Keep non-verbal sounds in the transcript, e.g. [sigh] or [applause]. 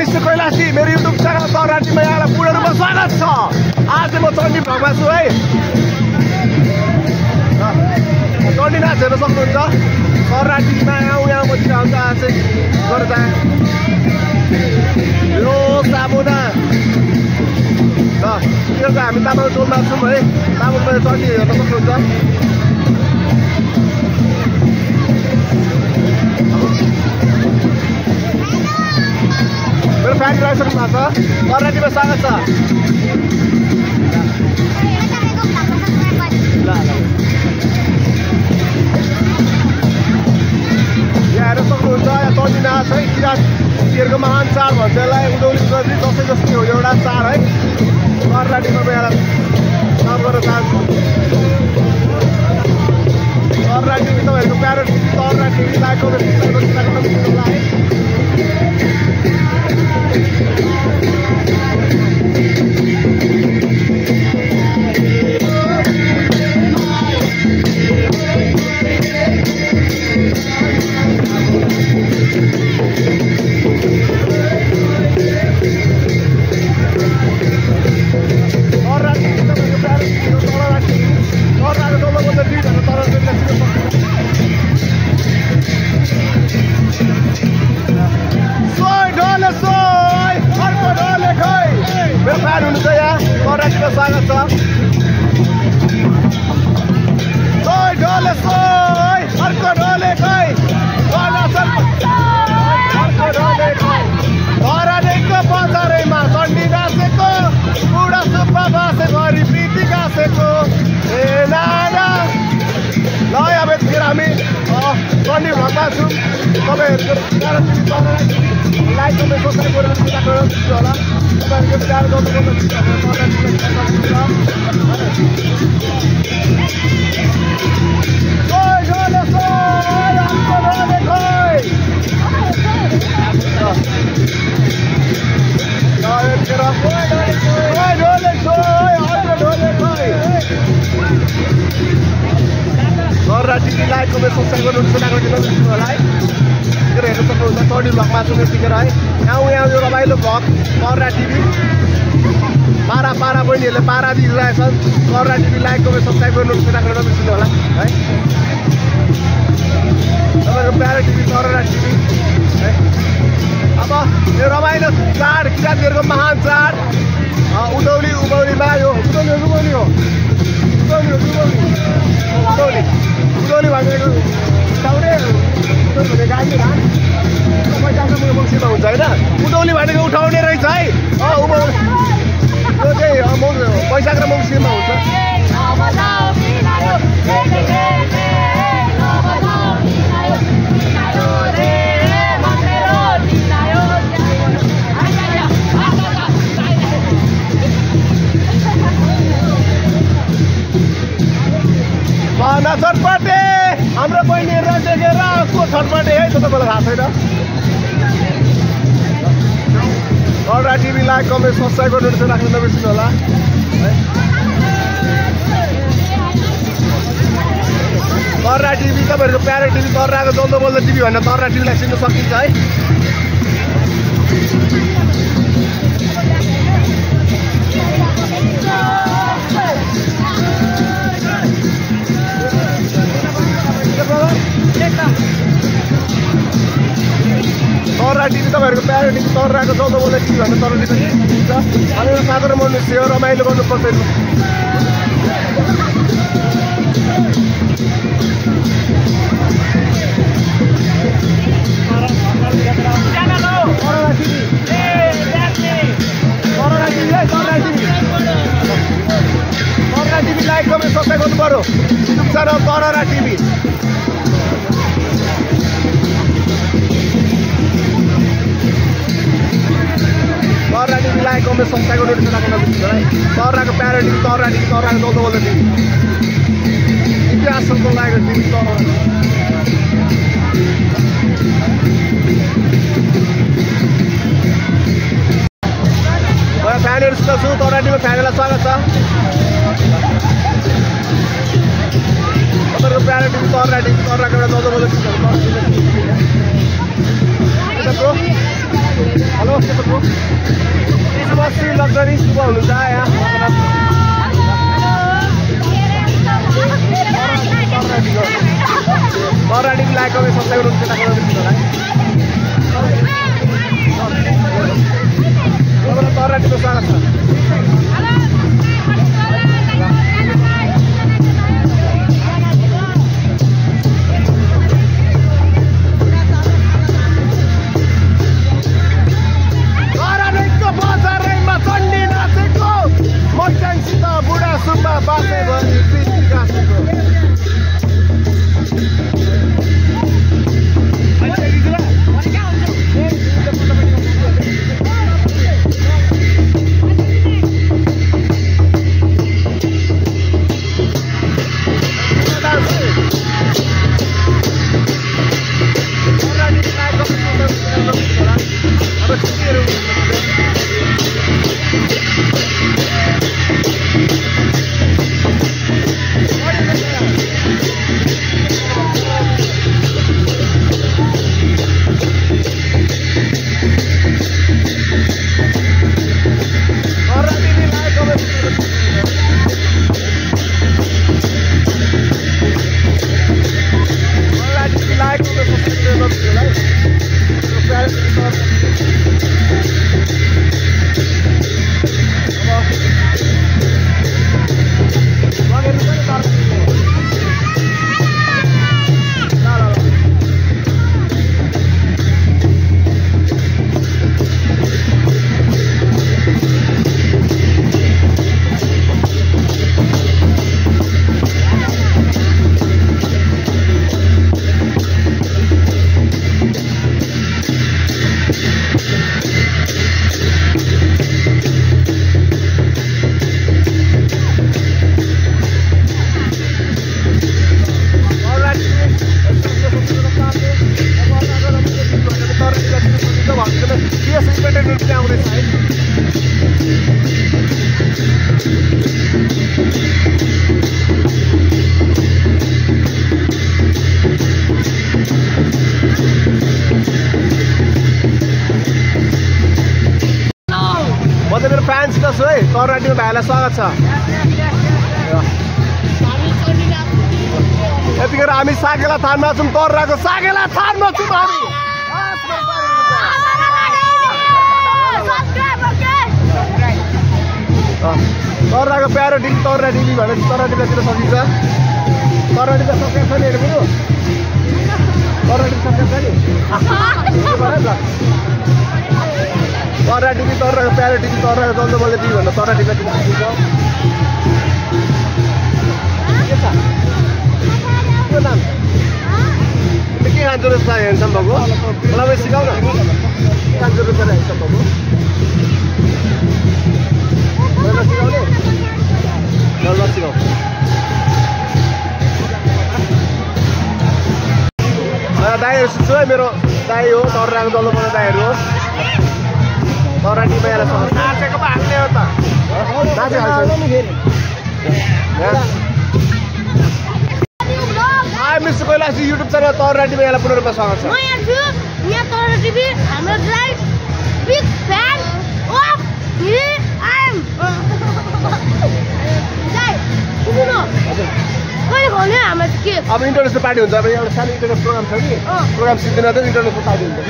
Mister कैलाशी मेरो YouTube channel तराटीमा यहाँलाई पूर्ण रूपमा स्वागत छ। आज म चण्डी भ्लगमा छु है। चण्डी नाच हेर्न सक्नुहुन्छ। तराटीमा यहाँ यहाँ बसिरहेको हुन्छ आज गर्दा। ल यो चाहिँ हामी तामाङ टोलमा छौँ है। तामाङमा चण्डी हेर्न सक्नुहुन्छ। लगाइसक्नु भएको छ। तराटीमा स्वागत छ। यहाँ हेर्न सक्नुहुन्छ यहाँ नाच है किराँतीहरूको महान चाड भन्छ यसलाई उदौली दसैँ जस्तो हो एउटा चाड है। कर्नाटकमा लाइक कमेन्ट सब्सक्राइब गरेर कुरा गरेर होला तपाईँहरूको प्यार टिभी लाइक कमेन्ट सब्सक्राइब गर्नु नबिर्सिनु होला है यतिखेर हेर्न सक्नुहुन्छ चढी भ्लगमा छु यतिखेर है यहाँ यहाँ यो रमाइलो भ्लग कर्रा टिभी पारा पारा बहिनीहरूले पारा दिइरहेछन् Karra TV like comment subscribe गर्नु नबिर्सिनु होला है तपाईँको प्यारो टिभी कर्रा टिभी है अब यो रमाइलो चाड किराँतीहरूको महान चाड उदौली उभौलीमा यो उदौली उभौली हो उदौली हो उदौली उदौली भनेको मङ्सिरमा हुन्छ होइन? उदौली भनेको उठाउने रहेछ है। अँ उभौली त्यो चाहिँ पैसाको र मङ्सिरमा हुन्छ। छटपटे! हाम्रो बहिनीहरू देखेर को छटपटे है त तपाईँलाई थाहा छैन? Karra TV like comment subscribe गर्नु राख्नु नबिर्सिनु होला। है? कर्रा टिभी तपाईँहरूको प्यारो टिभी कर्राको जल्दो बल्दो टिभी भनेर कर्रा टिभीलाई चिन्नु सकिन्छ है। तर्रा टिभी तपाईँहरूको प्यारो टिभी तर्राको चौध बोल्दा टिभी भनेर तर टिभी हुन्छ अनि साधारण मनुष्य हो रमाइलो गर्नुपर्छ टिभी लाइक कमेन्ट सब्सक्राइब गर्नु नबिर्सिनु है तर्राको प्यारो टिभी तर्रा टिभी तर्राको चौध बोल्दा टिभी इतिहासको लागेको टिभी तर्रा म फ्यानहरूसित छु तराटीको फ्यानहरूलाई स्वागत छ तपाईँहरूको प्यारो टिभी तर्रा टिभी तर्राको एउटा ब्रो हेलो लग्जरी शुभ हुनुहुन्छ यहाँ भाइलाई स्वागत छ। यतिखेर हामी साकेला थानमा छौँ कर्राको साकेला थानमा छौँ हामी। कर्राको प्यारो टिभी तर्रा टिभी भनेर तर्रा टिभीतिर सकिन्छ। तर्रा टिभी सब्सक्राइब छ नि हेर्नु। तर्रा टिभी सब्सक्राइब छ नि [laughs] प्यारो टिभी तर्राको जल्दो बल्दो टिभी भनेर तर्रा टिभी सकिन्छ के नाम? के खान्छ भएको मलाई सिकाउ न। दाईहरू सिक्छु है मेरो दाई हो तर्राको जल्दो पर्ने दाईहरू हो नाचेको पो हाल्ने हो त मिस्टर युट्युब च्यानल पुनः रूपमा स्वागत छ यहाँ छु तर टिभी हाम्रो बिग फ्यान अफ हि हाम्रो के अब इन्टरनेसनल पार्टी हुन्छ अब एउटा सानो इन्टरनेसनल प्रोग्राम छ कि। प्रोग्राम सिक्दैन त इन्टरनेसनल पार्टी हुन्छ।